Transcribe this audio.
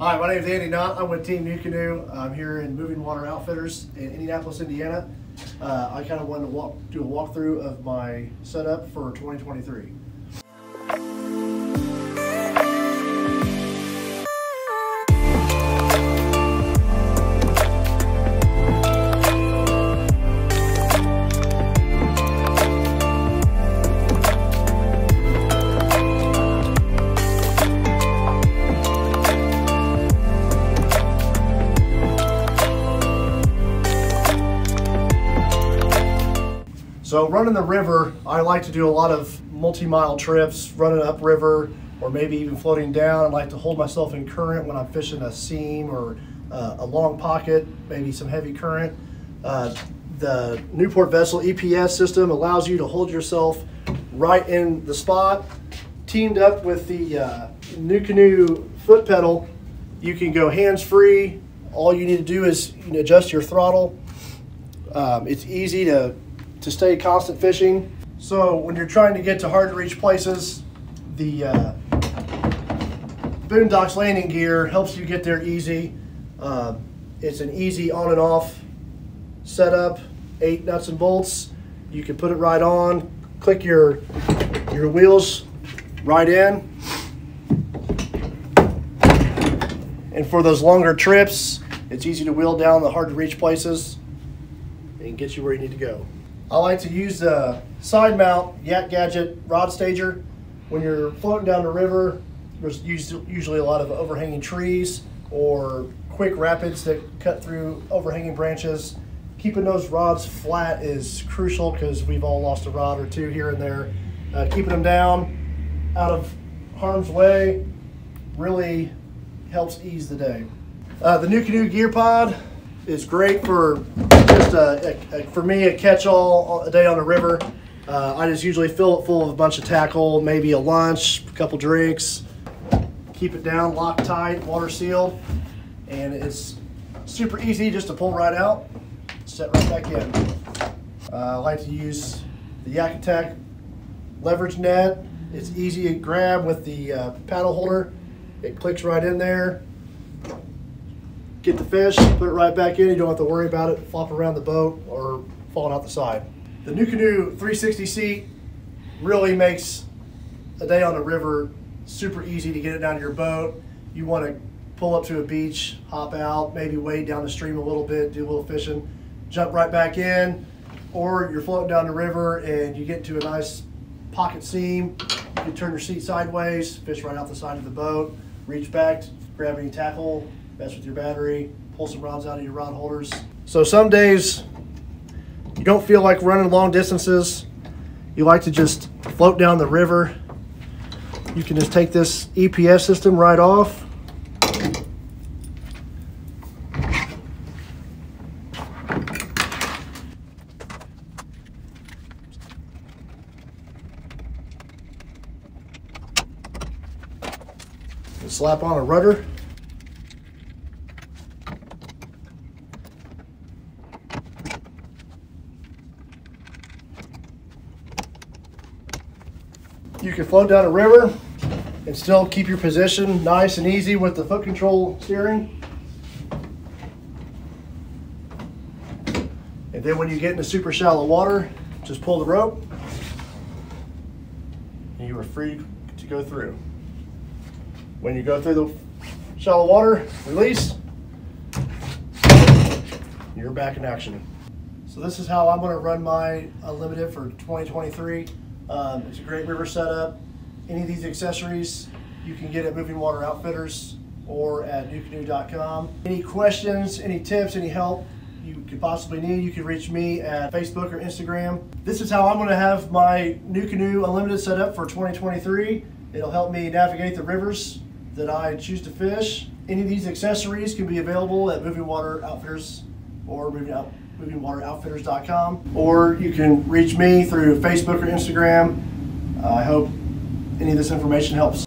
Hi, my name is Andy Knott. I'm with Team NuCanoe. I'm here in Moving Water Outfitters in Indianapolis, Indiana. Uh, I kind of wanted to walk, do a walkthrough of my setup for 2023. So running the river, I like to do a lot of multi-mile trips, running upriver or maybe even floating down. I like to hold myself in current when I'm fishing a seam or uh, a long pocket, maybe some heavy current. Uh, the Newport Vessel EPS system allows you to hold yourself right in the spot. Teamed up with the uh, canoe foot pedal, you can go hands-free. All you need to do is adjust your throttle. Um, it's easy to to stay constant fishing. So when you're trying to get to hard to reach places, the uh, BooneDox landing gear helps you get there easy. Uh, it's an easy on and off setup, eight nuts and bolts. You can put it right on, click your, your wheels right in. And for those longer trips, it's easy to wheel down the hard to reach places and get you where you need to go. I like to use the side mount Yak Gadget rod stager. When you're floating down the river, there's usually a lot of overhanging trees or quick rapids that cut through overhanging branches. Keeping those rods flat is crucial because we've all lost a rod or two here and there. Uh, keeping them down, out of harm's way, really helps ease the day. Uh, the canoe Gear Pod is great for just a, a, a, for me a catch-all a day on the river. Uh, I just usually fill it full of a bunch of tackle, maybe a lunch, a couple drinks. Keep it down, lock tight, water sealed, and it's super easy just to pull right out, set right back in. Uh, I like to use the Yak Attack leverage net. It's easy to grab with the uh, paddle holder. It clicks right in there get the fish, put it right back in. You don't have to worry about it flopping around the boat or falling out the side. The NuCanoe 360 seat really makes a day on the river super easy to get it down to your boat. You want to pull up to a beach, hop out, maybe wade down the stream a little bit, do a little fishing, jump right back in, or you're floating down the river and you get to a nice pocket seam, you turn your seat sideways, fish right out the side of the boat, reach back, grab any tackle, mess with your battery, pull some rods out of your rod holders. So some days you don't feel like running long distances. You like to just float down the river. You can just take this EPS system right off. Slap on a rudder. You can float down a river and still keep your position nice and easy with the foot control steering. And then when you get into super shallow water, just pull the rope and you are free to go through. When you go through the shallow water, release, you're back in action. So this is how I'm gonna run my Unlimited for 2023. Um, it's a great river setup. Any of these accessories you can get at Moving Water Outfitters or at nucanoe.com. Any questions, any tips, any help you could possibly need, you can reach me at Facebook or Instagram. This is how I'm going to have my NuCanoe Unlimited set up for 2023. It'll help me navigate the rivers that I choose to fish. Any of these accessories can be available at Moving Water Outfitters or Moving Out movingwateroutfitters.com, or you can reach me through Facebook or Instagram. Uh, I hope any of this information helps.